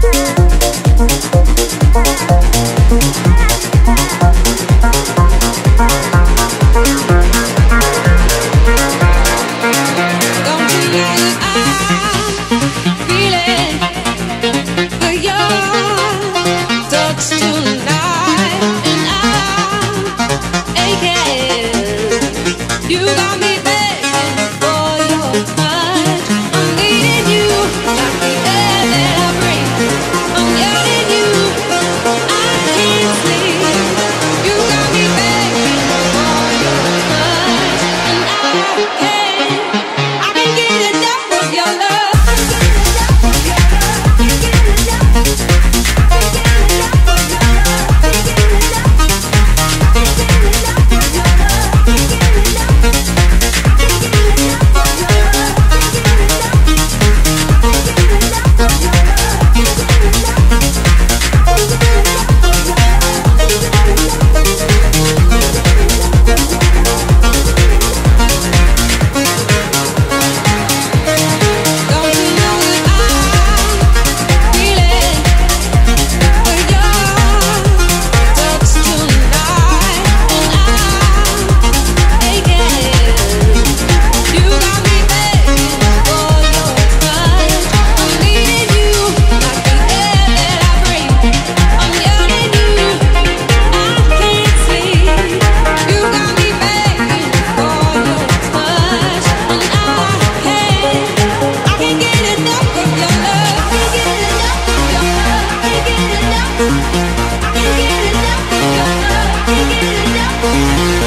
Thank I can't get enough. I can't get enough.